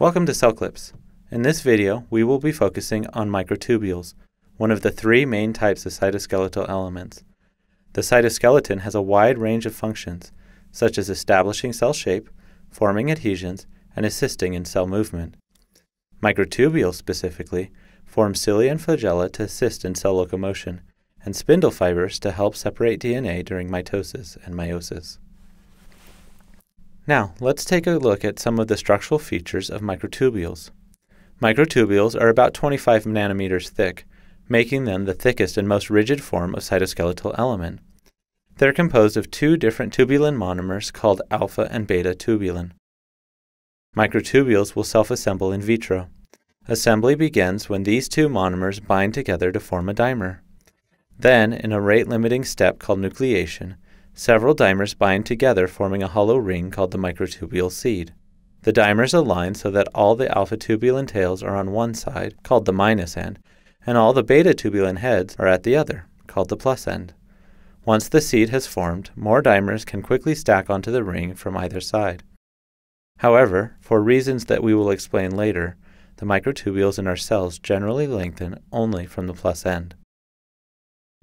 Welcome to Cell Clips. In this video, we will be focusing on microtubules, one of the three main types of cytoskeletal elements. The cytoskeleton has a wide range of functions, such as establishing cell shape, forming adhesions, and assisting in cell movement. Microtubules, specifically, form cilia and flagella to assist in cell locomotion, and spindle fibers to help separate DNA during mitosis and meiosis. Now, let's take a look at some of the structural features of microtubules. Microtubules are about 25 nanometers thick, making them the thickest and most rigid form of cytoskeletal element. They're composed of two different tubulin monomers called alpha and beta tubulin. Microtubules will self-assemble in vitro. Assembly begins when these two monomers bind together to form a dimer. Then, in a rate-limiting step called nucleation, Several dimers bind together, forming a hollow ring called the microtubule seed. The dimers align so that all the alpha tubulin tails are on one side, called the minus end, and all the beta tubulin heads are at the other, called the plus end. Once the seed has formed, more dimers can quickly stack onto the ring from either side. However, for reasons that we will explain later, the microtubules in our cells generally lengthen only from the plus end.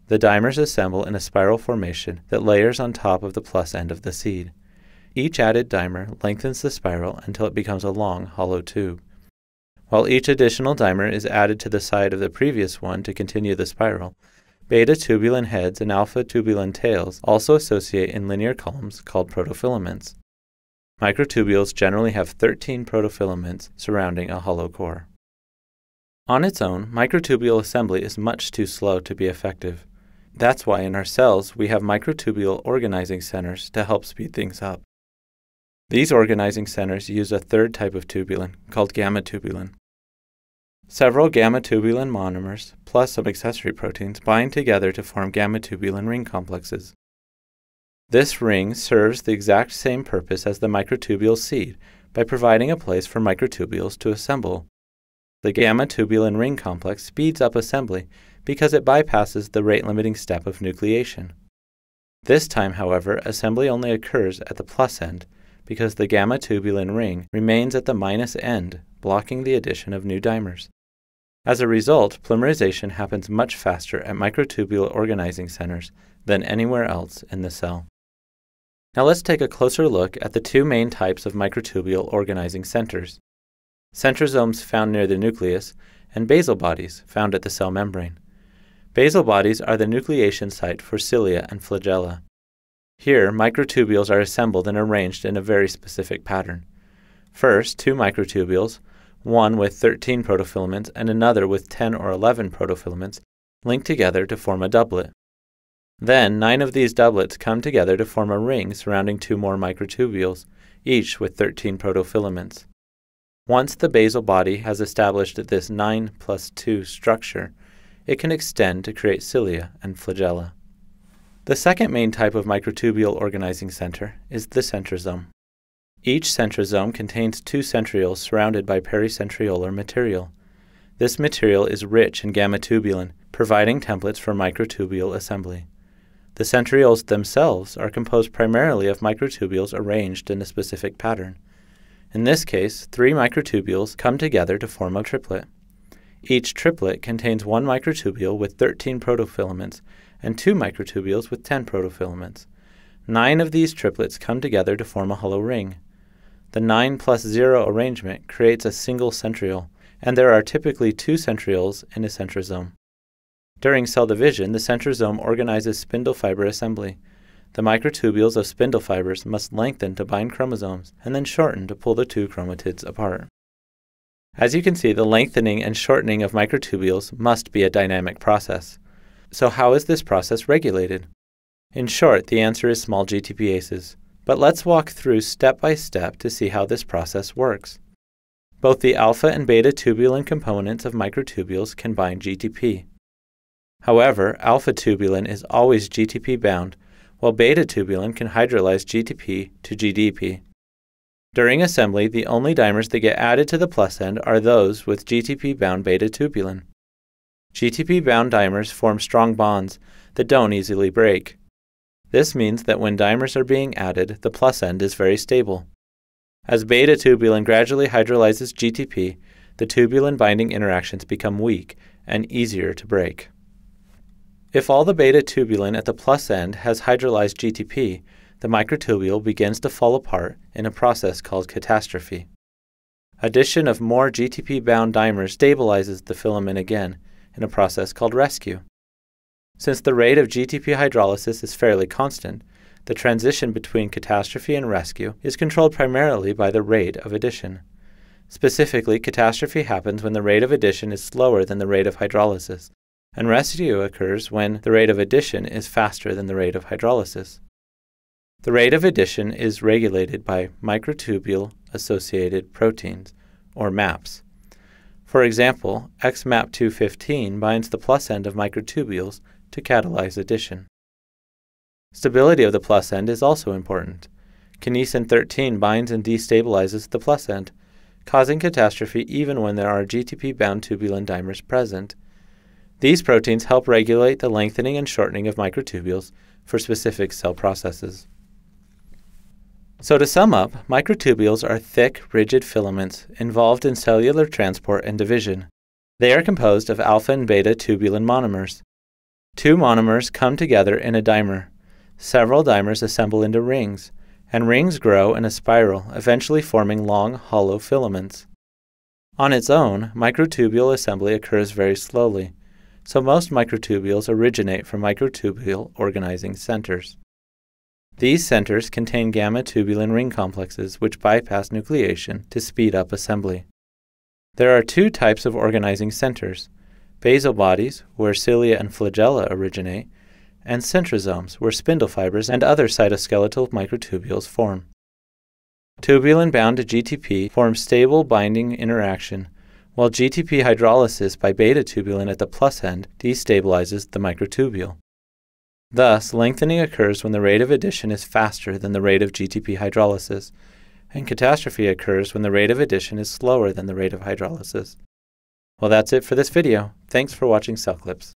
The dimers assemble in a spiral formation that layers on top of the plus end of the seed. Each added dimer lengthens the spiral until it becomes a long, hollow tube. While each additional dimer is added to the side of the previous one to continue the spiral, beta tubulin heads and alpha tubulin tails also associate in linear columns called protofilaments. Microtubules generally have 13 protofilaments surrounding a hollow core. On its own, microtubule assembly is much too slow to be effective. That's why in our cells we have microtubule organizing centers to help speed things up. These organizing centers use a third type of tubulin called gamma tubulin. Several gamma tubulin monomers plus some accessory proteins bind together to form gamma tubulin ring complexes. This ring serves the exact same purpose as the microtubule seed by providing a place for microtubules to assemble. The gamma tubulin ring complex speeds up assembly because it bypasses the rate limiting step of nucleation. This time, however, assembly only occurs at the plus end because the gamma tubulin ring remains at the minus end, blocking the addition of new dimers. As a result, polymerization happens much faster at microtubule organizing centers than anywhere else in the cell. Now let's take a closer look at the two main types of microtubule organizing centers centrosomes found near the nucleus and basal bodies found at the cell membrane. Basal bodies are the nucleation site for cilia and flagella. Here, microtubules are assembled and arranged in a very specific pattern. First, two microtubules, one with 13 protofilaments and another with 10 or 11 protofilaments, link together to form a doublet. Then, nine of these doublets come together to form a ring surrounding two more microtubules, each with 13 protofilaments. Once the basal body has established this 9 plus 2 structure, it can extend to create cilia and flagella. The second main type of microtubule organizing center is the centrosome. Each centrosome contains two centrioles surrounded by pericentriolar material. This material is rich in gamma tubulin, providing templates for microtubule assembly. The centrioles themselves are composed primarily of microtubules arranged in a specific pattern. In this case, three microtubules come together to form a triplet. Each triplet contains one microtubule with 13 protofilaments and two microtubules with 10 protofilaments. Nine of these triplets come together to form a hollow ring. The 9 plus 0 arrangement creates a single centriole, and there are typically two centrioles in a centrosome. During cell division, the centrosome organizes spindle fiber assembly. The microtubules of spindle fibers must lengthen to bind chromosomes and then shorten to pull the two chromatids apart. As you can see, the lengthening and shortening of microtubules must be a dynamic process. So how is this process regulated? In short, the answer is small GTPases. But let's walk through step by step to see how this process works. Both the alpha and beta tubulin components of microtubules can bind GTP. However, alpha tubulin is always GTP bound, while beta tubulin can hydrolyze GTP to GDP. During assembly, the only dimers that get added to the plus end are those with GTP-bound beta tubulin. GTP-bound dimers form strong bonds that don't easily break. This means that when dimers are being added, the plus end is very stable. As beta tubulin gradually hydrolyzes GTP, the tubulin binding interactions become weak and easier to break. If all the beta tubulin at the plus end has hydrolyzed GTP, the microtubule begins to fall apart in a process called catastrophe. Addition of more GTP bound dimers stabilizes the filament again in a process called rescue. Since the rate of GTP hydrolysis is fairly constant, the transition between catastrophe and rescue is controlled primarily by the rate of addition. Specifically, catastrophe happens when the rate of addition is slower than the rate of hydrolysis, and rescue occurs when the rate of addition is faster than the rate of hydrolysis. The rate of addition is regulated by microtubule associated proteins, or MAPs. For example, XMAP215 binds the plus end of microtubules to catalyze addition. Stability of the plus end is also important. Kinesin 13 binds and destabilizes the plus end, causing catastrophe even when there are GTP bound tubulin dimers present. These proteins help regulate the lengthening and shortening of microtubules for specific cell processes. So, to sum up, microtubules are thick, rigid filaments involved in cellular transport and division. They are composed of alpha and beta tubulin monomers. Two monomers come together in a dimer. Several dimers assemble into rings, and rings grow in a spiral, eventually forming long, hollow filaments. On its own, microtubule assembly occurs very slowly, so most microtubules originate from microtubule organizing centers. These centers contain gamma tubulin ring complexes which bypass nucleation to speed up assembly. There are two types of organizing centers basal bodies, where cilia and flagella originate, and centrosomes, where spindle fibers and other cytoskeletal microtubules form. Tubulin bound to GTP forms stable binding interaction, while GTP hydrolysis by beta tubulin at the plus end destabilizes the microtubule. Thus, lengthening occurs when the rate of addition is faster than the rate of GTP hydrolysis, and catastrophe occurs when the rate of addition is slower than the rate of hydrolysis. Well, that's it for this video. Thanks for watching CellClips.